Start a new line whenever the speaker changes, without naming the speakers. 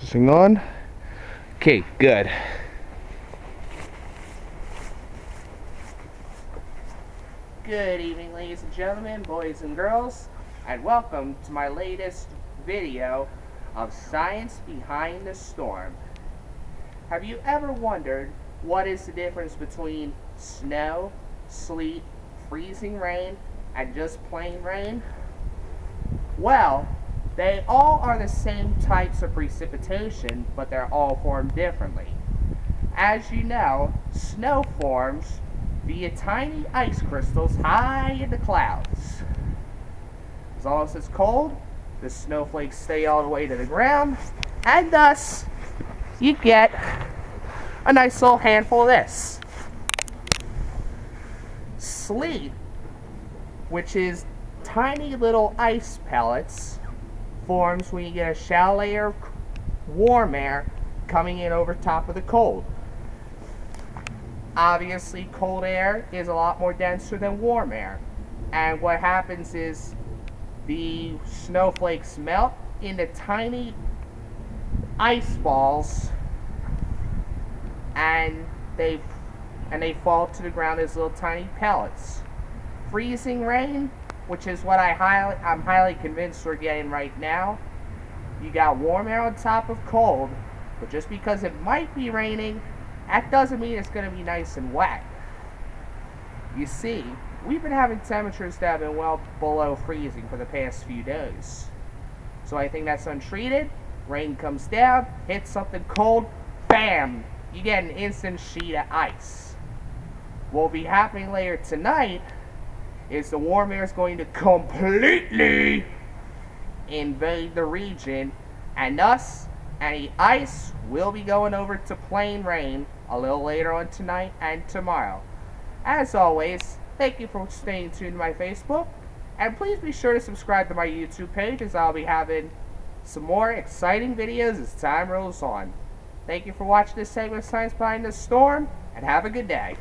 Is this on? Okay, good.
Good evening, ladies and gentlemen, boys and girls, and welcome to my latest video of Science Behind the Storm. Have you ever wondered what is the difference between snow, sleet, freezing rain, and just plain rain? Well, they all are the same types of precipitation, but they're all formed differently. As you know, snow forms via tiny ice crystals high in the clouds. As long as it's cold, the snowflakes stay all the way to the ground, and thus you get a nice little handful of this. Sleet, which is tiny little ice pellets, forms when you get a shallow layer of warm air coming in over top of the cold. Obviously, cold air is a lot more denser than warm air. And what happens is the snowflakes melt into tiny ice balls and they and they fall to the ground as little tiny pellets. Freezing rain, which is what I highly I'm highly convinced we're getting right now. You got warm air on top of cold, but just because it might be raining that doesn't mean it's going to be nice and wet. You see, we've been having temperatures that have been well below freezing for the past few days. So I think that's untreated. Rain comes down, hits something cold, bam! You get an instant sheet of ice. What will be happening later tonight is the warm air is going to completely invade the region, and thus any ice will be going over to plain rain a little later on tonight and tomorrow. As always, thank you for staying tuned to my Facebook, and please be sure to subscribe to my YouTube page as I'll be having some more exciting videos as time rolls on. Thank you for watching this segment of Science Behind the Storm, and have a good day.